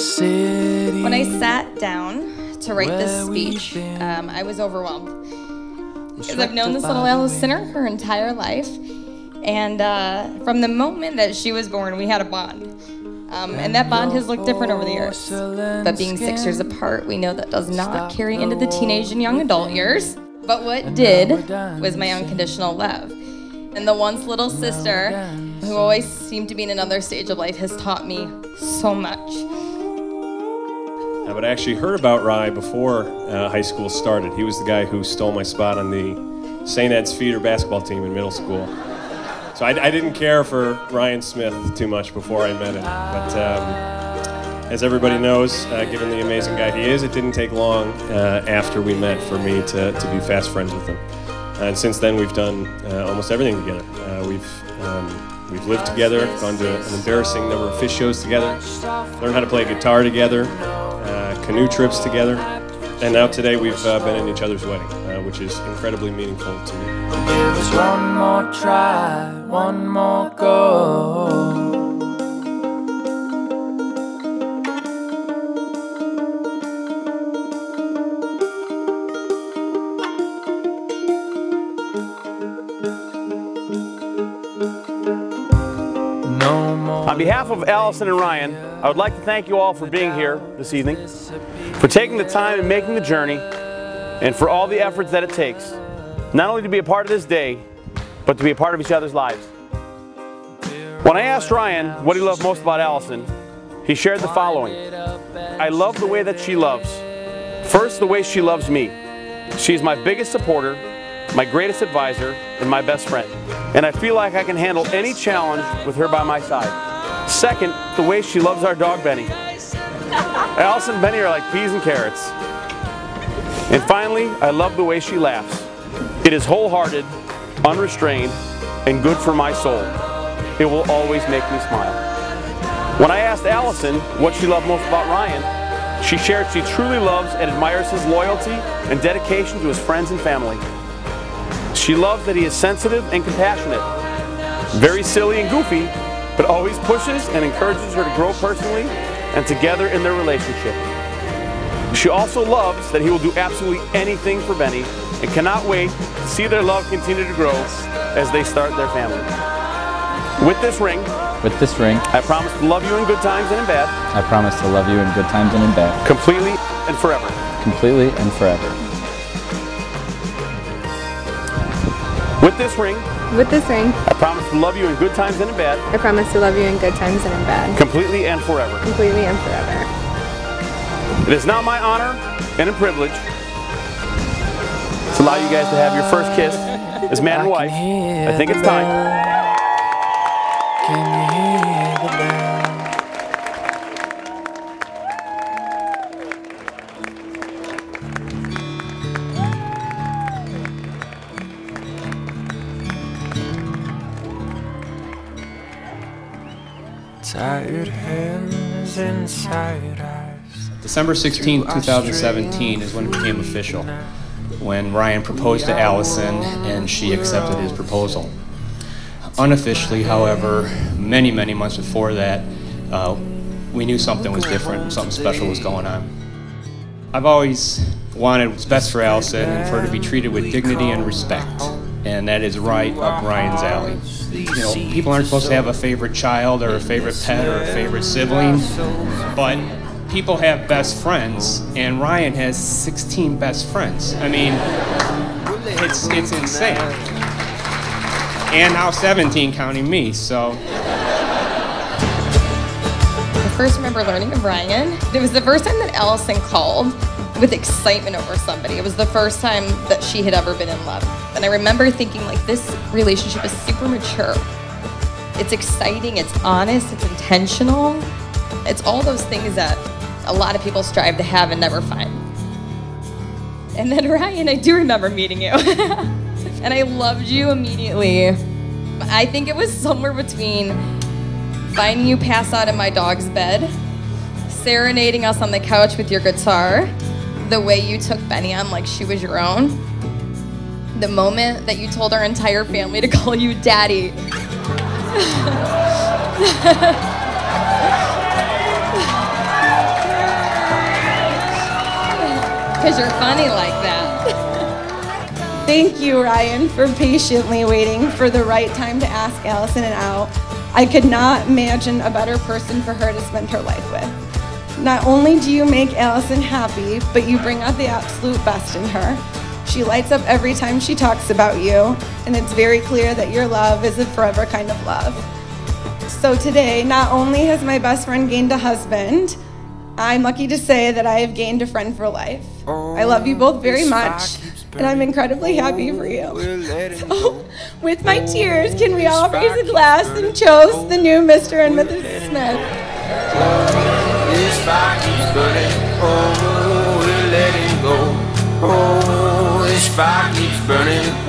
When I sat down to write this speech, um, I was overwhelmed. Because I've known this little Alice Sinner her entire life. And uh, from the moment that she was born, we had a bond. Um, and that bond has looked different over the years. But being six years apart, we know that does not carry into the teenage and young adult years. But what did was my unconditional love. And the once little sister, who always seemed to be in another stage of life, has taught me so much. I would actually heard about Rye before uh, high school started. He was the guy who stole my spot on the St. Ed's feeder basketball team in middle school. So I, I didn't care for Ryan Smith too much before I met him. But um, as everybody knows, uh, given the amazing guy he is, it didn't take long uh, after we met for me to, to be fast friends with him. And since then, we've done uh, almost everything together. Uh, we've um, we've lived together, gone to an embarrassing number of fish shows together, learned how to play guitar together, canoe trips together, and now today we've uh, been in each other's wedding, uh, which is incredibly meaningful to me. Us one more try, one more go. On behalf of Allison and Ryan, I would like to thank you all for being here this evening, for taking the time and making the journey, and for all the efforts that it takes, not only to be a part of this day, but to be a part of each other's lives. When I asked Ryan what he loved most about Allison, he shared the following. I love the way that she loves. First, the way she loves me. She's my biggest supporter, my greatest advisor, and my best friend. And I feel like I can handle any challenge with her by my side. Second, the way she loves our dog Benny. Allison and Benny are like peas and carrots. And finally, I love the way she laughs. It is wholehearted, unrestrained, and good for my soul. It will always make me smile. When I asked Allison what she loved most about Ryan, she shared she truly loves and admires his loyalty and dedication to his friends and family. She loves that he is sensitive and compassionate, very silly and goofy, but always pushes and encourages her to grow personally and together in their relationship. She also loves that he will do absolutely anything for Benny and cannot wait to see their love continue to grow as they start their family. With this ring, With this ring, I promise to love you in good times and in bad, I promise to love you in good times and in bad, completely and forever. completely and forever. With this ring, With this ring, I promise to love you in good times and in bad, I promise to love you in good times and in bad, completely and forever. completely and forever. It is now my honor and a privilege to allow you guys to have your first kiss as man and wife. I think it's time. Tired hands inside eyes. December 16, 2017 is when it became official, when Ryan proposed to Allison and she accepted his proposal. Unofficially, however, many, many months before that, uh, we knew something was different, something special was going on. I've always wanted what's best for Allison and for her to be treated with dignity and respect, and that is right up Ryan's alley. You know, people aren't supposed to have a favorite child or a favorite pet or a favorite sibling, but people have best friends, and Ryan has 16 best friends. I mean, it's it's insane. And now 17 counting me, so I first remember learning of Ryan. It was the first time that Allison called with excitement over somebody. It was the first time that she had ever been in love. And I remember thinking, like, this relationship is super mature. It's exciting, it's honest, it's intentional. It's all those things that a lot of people strive to have and never find. And then, Ryan, I do remember meeting you. and I loved you immediately. I think it was somewhere between finding you pass out in my dog's bed, serenading us on the couch with your guitar, the way you took Benny on like she was your own, the moment that you told our entire family to call you daddy. Because you're funny like that. Thank you, Ryan, for patiently waiting for the right time to ask Allison and out. I could not imagine a better person for her to spend her life with. Not only do you make Allison happy, but you bring out the absolute best in her. She lights up every time she talks about you, and it's very clear that your love is a forever kind of love. So today, not only has my best friend gained a husband, I'm lucky to say that I have gained a friend for life. I love you both very much, and I'm incredibly happy for you. So, with my tears, can we all raise a glass and toast the new Mr. and Mrs. Smith? Fire keeps burning. Oh, we're letting go. Oh, this fire keeps burning.